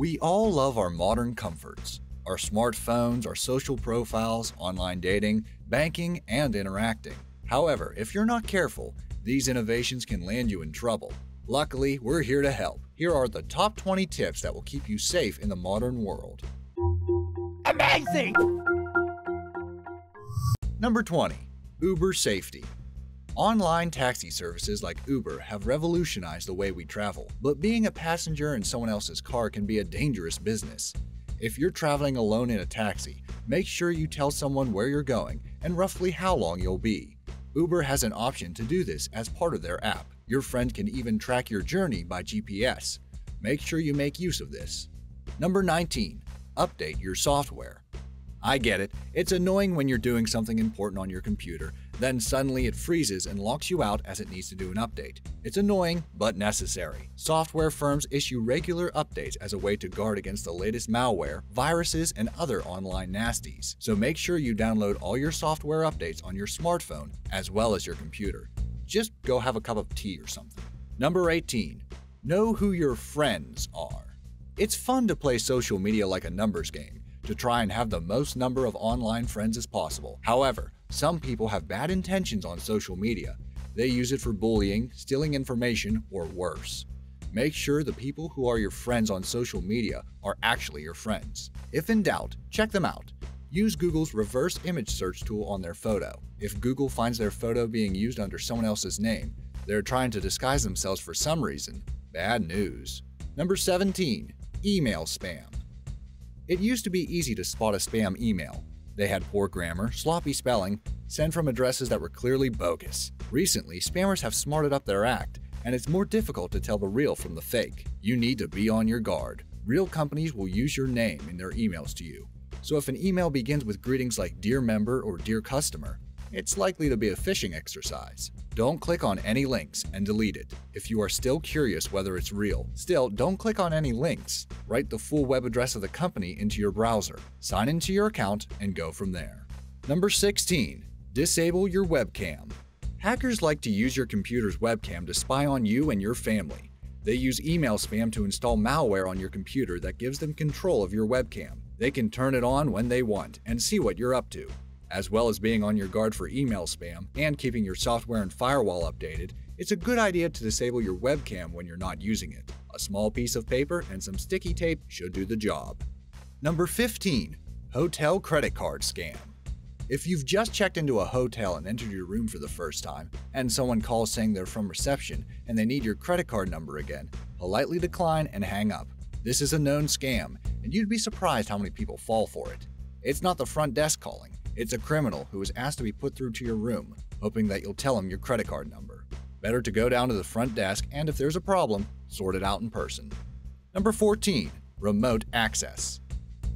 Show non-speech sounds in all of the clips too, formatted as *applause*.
We all love our modern comforts our smartphones, our social profiles, online dating, banking, and interacting. However, if you're not careful, these innovations can land you in trouble. Luckily, we're here to help. Here are the top 20 tips that will keep you safe in the modern world. Amazing! Number 20. Uber Safety. Online taxi services like Uber have revolutionized the way we travel, but being a passenger in someone else's car can be a dangerous business. If you're traveling alone in a taxi, make sure you tell someone where you're going and roughly how long you'll be. Uber has an option to do this as part of their app. Your friend can even track your journey by GPS. Make sure you make use of this. Number 19. Update your software. I get it, it's annoying when you're doing something important on your computer, then suddenly it freezes and locks you out as it needs to do an update. It's annoying, but necessary. Software firms issue regular updates as a way to guard against the latest malware, viruses, and other online nasties. So make sure you download all your software updates on your smartphone as well as your computer. Just go have a cup of tea or something. Number 18. Know who your friends are. It's fun to play social media like a numbers game to try and have the most number of online friends as possible. However, some people have bad intentions on social media. They use it for bullying, stealing information, or worse. Make sure the people who are your friends on social media are actually your friends. If in doubt, check them out. Use Google's reverse image search tool on their photo. If Google finds their photo being used under someone else's name, they're trying to disguise themselves for some reason. Bad news. Number 17. Email spam. It used to be easy to spot a spam email. They had poor grammar, sloppy spelling, sent from addresses that were clearly bogus. Recently, spammers have smarted up their act, and it's more difficult to tell the real from the fake. You need to be on your guard. Real companies will use your name in their emails to you. So if an email begins with greetings like Dear Member or Dear Customer, it's likely to be a phishing exercise. Don't click on any links and delete it. If you are still curious whether it's real, still don't click on any links. Write the full web address of the company into your browser, sign into your account, and go from there. Number 16. Disable your webcam. Hackers like to use your computer's webcam to spy on you and your family. They use email spam to install malware on your computer that gives them control of your webcam. They can turn it on when they want and see what you're up to. As well as being on your guard for email spam and keeping your software and firewall updated, it's a good idea to disable your webcam when you're not using it. A small piece of paper and some sticky tape should do the job. Number 15. Hotel Credit Card Scam. If you've just checked into a hotel and entered your room for the first time, and someone calls saying they're from reception and they need your credit card number again, politely decline and hang up. This is a known scam, and you'd be surprised how many people fall for it. It's not the front desk calling, it's a criminal who is asked to be put through to your room, hoping that you'll tell him your credit card number. Better to go down to the front desk and, if there's a problem, sort it out in person. Number 14. Remote Access.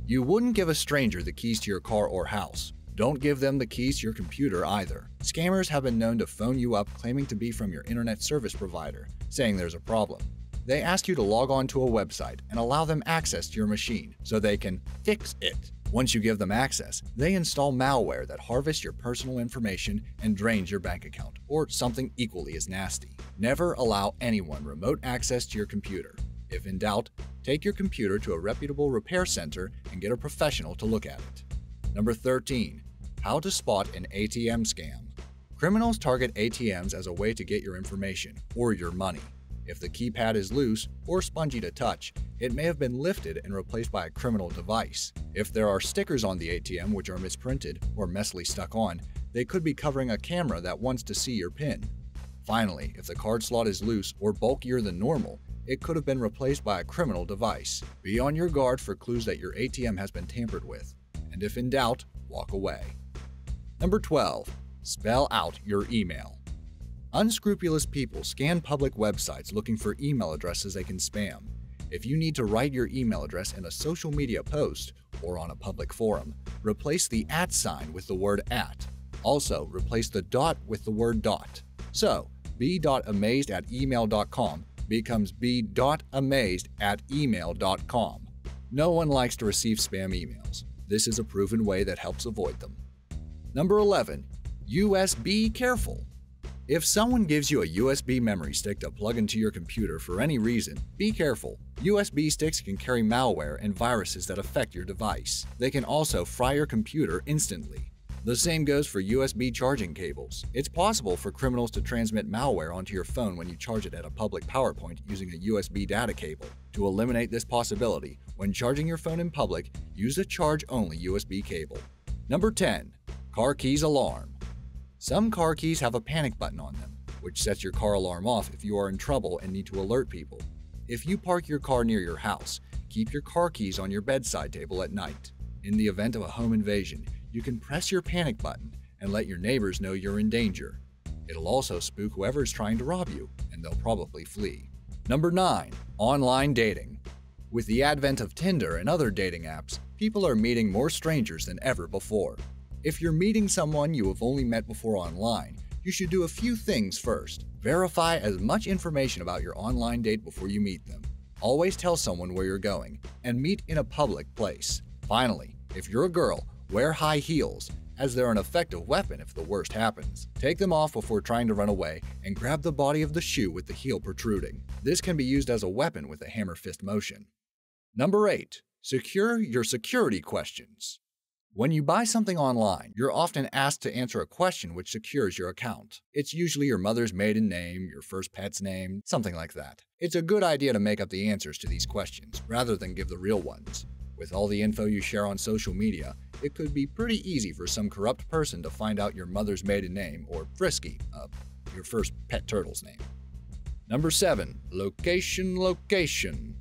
You wouldn't give a stranger the keys to your car or house. Don't give them the keys to your computer either. Scammers have been known to phone you up claiming to be from your internet service provider, saying there's a problem. They ask you to log on to a website and allow them access to your machine so they can fix it. Once you give them access, they install malware that harvests your personal information and drains your bank account, or something equally as nasty. Never allow anyone remote access to your computer. If in doubt, take your computer to a reputable repair center and get a professional to look at it. Number 13. How to spot an ATM scam. Criminals target ATMs as a way to get your information or your money. If the keypad is loose or spongy to touch, it may have been lifted and replaced by a criminal device. If there are stickers on the ATM which are misprinted or messily stuck on, they could be covering a camera that wants to see your PIN. Finally, if the card slot is loose or bulkier than normal, it could have been replaced by a criminal device. Be on your guard for clues that your ATM has been tampered with, and if in doubt, walk away. Number 12. Spell out your email. Unscrupulous people scan public websites looking for email addresses they can spam. If you need to write your email address in a social media post or on a public forum, replace the at sign with the word at. Also, replace the dot with the word dot. So, b.amazed at email.com becomes b.amazed at email.com. No one likes to receive spam emails. This is a proven way that helps avoid them. Number 11. USB careful. If someone gives you a USB memory stick to plug into your computer for any reason, be careful. USB sticks can carry malware and viruses that affect your device. They can also fry your computer instantly. The same goes for USB charging cables. It's possible for criminals to transmit malware onto your phone when you charge it at a public power point using a USB data cable. To eliminate this possibility, when charging your phone in public, use a charge-only USB cable. Number 10. Car Keys Alarm Some car keys have a panic button on them, which sets your car alarm off if you are in trouble and need to alert people. If you park your car near your house, keep your car keys on your bedside table at night. In the event of a home invasion, you can press your panic button and let your neighbors know you're in danger. It'll also spook whoever is trying to rob you, and they'll probably flee. Number 9. Online Dating With the advent of Tinder and other dating apps, people are meeting more strangers than ever before. If you're meeting someone you have only met before online, you should do a few things first. Verify as much information about your online date before you meet them. Always tell someone where you're going, and meet in a public place. Finally, if you're a girl, Wear high heels, as they're an effective weapon if the worst happens. Take them off before trying to run away and grab the body of the shoe with the heel protruding. This can be used as a weapon with a hammer fist motion. Number 8. Secure your security questions. When you buy something online, you're often asked to answer a question which secures your account. It's usually your mother's maiden name, your first pet's name, something like that. It's a good idea to make up the answers to these questions, rather than give the real ones. With all the info you share on social media, it could be pretty easy for some corrupt person to find out your mother's maiden name, or Frisky, uh, your first pet turtle's name. Number 7. Location, location.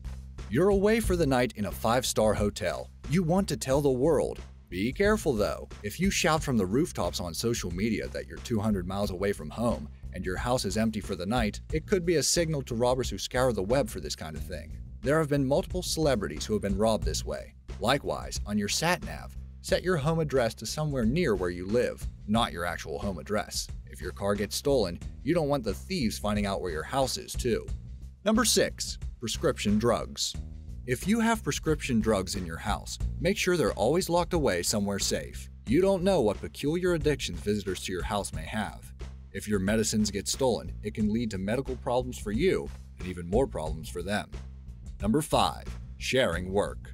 You're away for the night in a five star hotel. You want to tell the world. Be careful though. If you shout from the rooftops on social media that you're 200 miles away from home and your house is empty for the night, it could be a signal to robbers who scour the web for this kind of thing. There have been multiple celebrities who have been robbed this way. Likewise, on your sat nav, set your home address to somewhere near where you live, not your actual home address. If your car gets stolen, you don't want the thieves finding out where your house is, too. Number 6. Prescription drugs. If you have prescription drugs in your house, make sure they're always locked away somewhere safe. You don't know what peculiar addictions visitors to your house may have. If your medicines get stolen, it can lead to medical problems for you and even more problems for them. Number 5. Sharing work.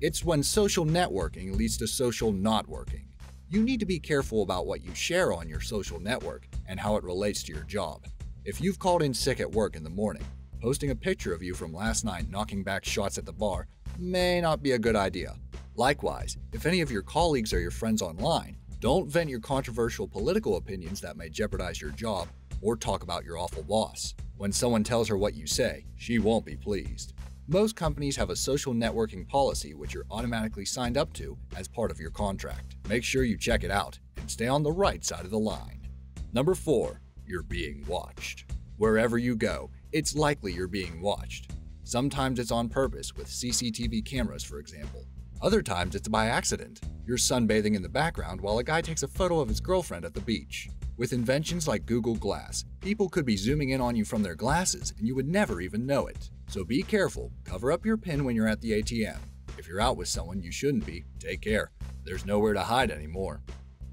It's when social networking leads to social not working. You need to be careful about what you share on your social network and how it relates to your job. If you've called in sick at work in the morning, posting a picture of you from last night knocking back shots at the bar may not be a good idea. Likewise, if any of your colleagues are your friends online, don't vent your controversial political opinions that may jeopardize your job or talk about your awful boss. When someone tells her what you say, she won't be pleased. Most companies have a social networking policy which you're automatically signed up to as part of your contract. Make sure you check it out and stay on the right side of the line. Number 4. You're being watched. Wherever you go, it's likely you're being watched. Sometimes it's on purpose, with CCTV cameras, for example. Other times it's by accident. You're sunbathing in the background while a guy takes a photo of his girlfriend at the beach. With inventions like Google Glass, people could be zooming in on you from their glasses and you would never even know it. So be careful, cover up your PIN when you're at the ATM. If you're out with someone you shouldn't be, take care. There's nowhere to hide anymore.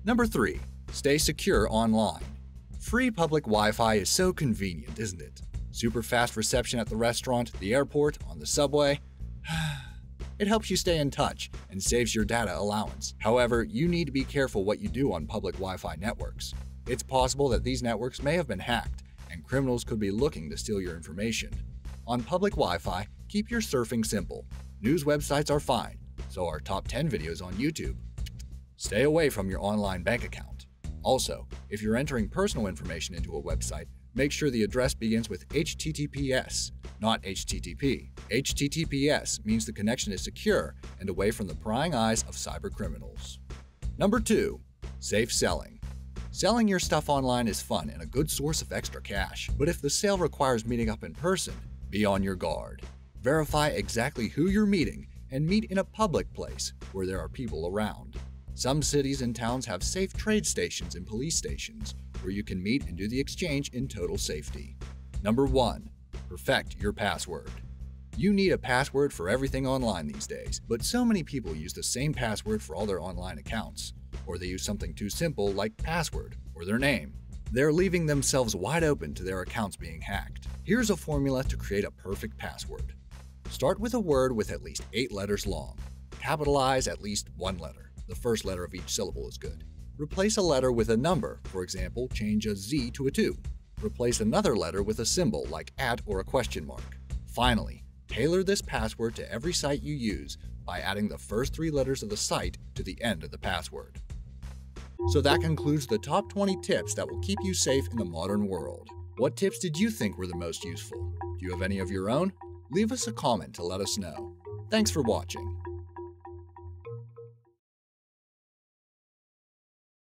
Number 3. Stay secure online. Free public Wi Fi is so convenient, isn't it? Super fast reception at the restaurant, the airport, on the subway. *sighs* it helps you stay in touch and saves your data allowance. However, you need to be careful what you do on public Wi Fi networks. It's possible that these networks may have been hacked, and criminals could be looking to steal your information. On public Wi Fi, keep your surfing simple. News websites are fine, so are top 10 videos on YouTube. Stay away from your online bank account. Also, if you're entering personal information into a website, make sure the address begins with HTTPS, not HTTP. HTTPS means the connection is secure and away from the prying eyes of cybercriminals. Number 2. Safe selling. Selling your stuff online is fun and a good source of extra cash, but if the sale requires meeting up in person, be on your guard. Verify exactly who you're meeting and meet in a public place where there are people around. Some cities and towns have safe trade stations and police stations where you can meet and do the exchange in total safety. Number 1. Perfect your password. You need a password for everything online these days, but so many people use the same password for all their online accounts, or they use something too simple like password or their name. they're leaving themselves wide open to their accounts being hacked. Here's a formula to create a perfect password. Start with a word with at least 8 letters long. Capitalize at least one letter. The first letter of each syllable is good. Replace a letter with a number, for example, change a Z to a 2. Replace another letter with a symbol like at or a question mark. Finally, tailor this password to every site you use by adding the first three letters of the site to the end of the password. So that concludes the top 20 tips that will keep you safe in the modern world. What tips did you think were the most useful? Do you have any of your own? Leave us a comment to let us know. Thanks for watching.